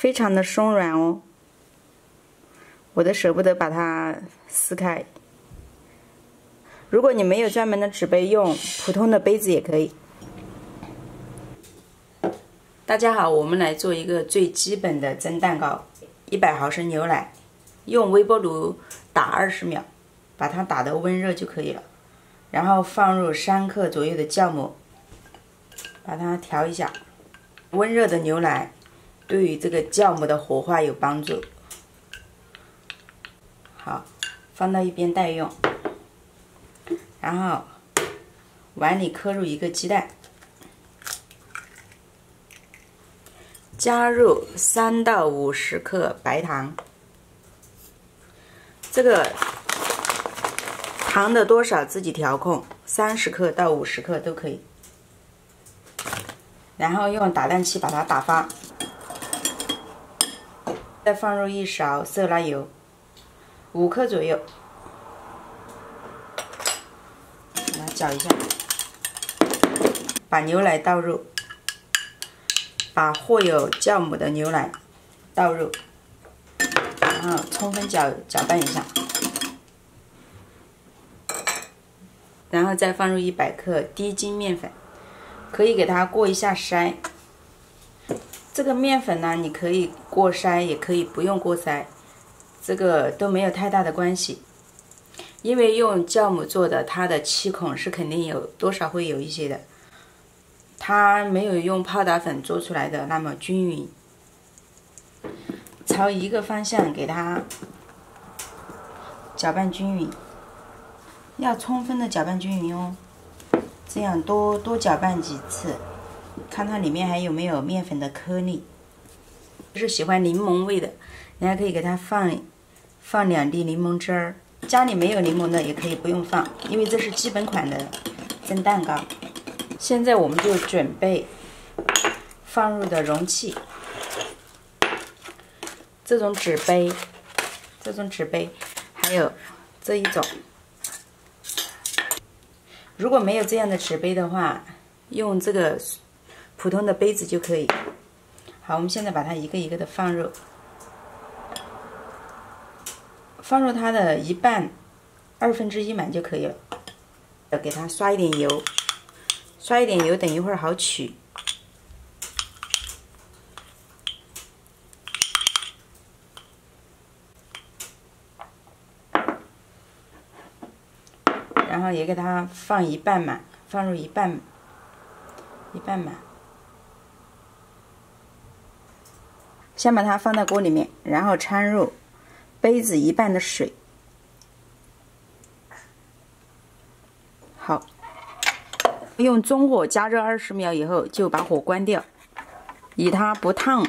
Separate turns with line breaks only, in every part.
非常的松软哦，我都舍不得把它撕开。如果你没有专门的纸杯，用普通的杯子也可以。大家好，我们来做一个最基本的蒸蛋糕。一百毫升牛奶，用微波炉打二十秒，把它打得温热就可以了。然后放入三克左右的酵母，把它调一下。温热的牛奶对于这个酵母的活化有帮助。好，放到一边待用。然后碗里磕入一个鸡蛋。加入三到五十克白糖，这个糖的多少自己调控，三十克到五十克都可以。然后用打蛋器把它打发，再放入一勺色拉油，五克左右，给它搅一下，把牛奶倒入。把和有酵母的牛奶倒入，然后充分搅搅拌一下，然后再放入一百克低筋面粉，可以给它过一下筛。这个面粉呢，你可以过筛，也可以不用过筛，这个都没有太大的关系。因为用酵母做的，它的气孔是肯定有多少会有一些的。它没有用泡打粉做出来的那么均匀，朝一个方向给它搅拌均匀，要充分的搅拌均匀哦。这样多多搅拌几次，看它里面还有没有面粉的颗粒。是喜欢柠檬味的，你还可以给它放放两滴柠檬汁儿。家里没有柠檬的也可以不用放，因为这是基本款的蒸蛋糕。现在我们就准备放入的容器，这种纸杯，这种纸杯，还有这一种。如果没有这样的纸杯的话，用这个普通的杯子就可以。好，我们现在把它一个一个的放入，放入它的一半，二分之一满就可以了。要给它刷一点油。刷一点油，等一会儿好取。然后也给它放一半满，放入一半，一半满。先把它放到锅里面，然后掺入杯子一半的水。好。用中火加热二十秒以后，就把火关掉，以它不烫，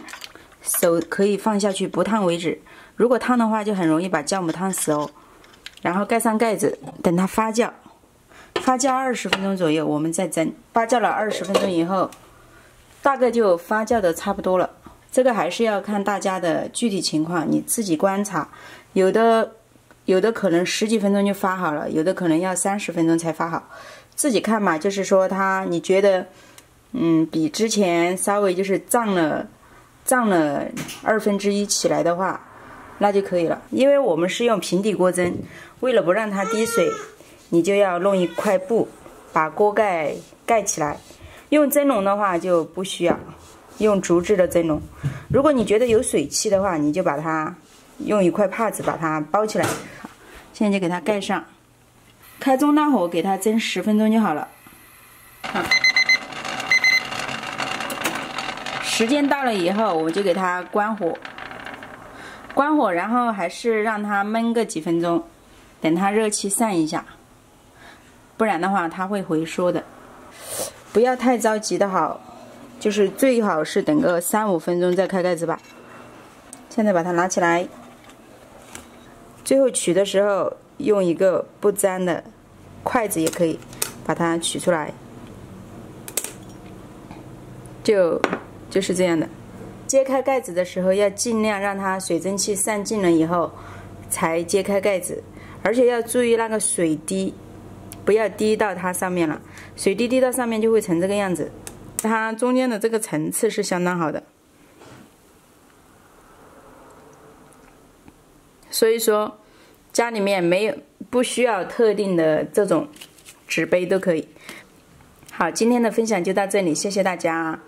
手可以放下去不烫为止。如果烫的话，就很容易把酵母烫死哦。然后盖上盖子，等它发酵，发酵二十分钟左右，我们再蒸。发酵了二十分钟以后，大概就发酵的差不多了。这个还是要看大家的具体情况，你自己观察。有的有的可能十几分钟就发好了，有的可能要三十分钟才发好。自己看嘛，就是说它，你觉得，嗯，比之前稍微就是胀了，胀了二分之一起来的话，那就可以了。因为我们是用平底锅蒸，为了不让它滴水，你就要弄一块布把锅盖盖起来。用蒸笼的话就不需要，用竹制的蒸笼。如果你觉得有水汽的话，你就把它用一块帕子把它包起来。现在就给它盖上。开中大火给它蒸十分钟就好了。时间到了以后，我们就给它关火，关火，然后还是让它焖个几分钟，等它热气散一下，不然的话它会回缩的。不要太着急的好，就是最好是等个三五分钟再开盖子吧。现在把它拿起来，最后取的时候。用一个不粘的筷子也可以把它取出来，就就是这样的。揭开盖子的时候要尽量让它水蒸气散尽了以后才揭开盖子，而且要注意那个水滴不要滴到它上面了，水滴滴到上面就会成这个样子。它中间的这个层次是相当好的。所以说家里面没有不需要特定的这种纸杯都可以。好今天的分享就到这里谢谢大家。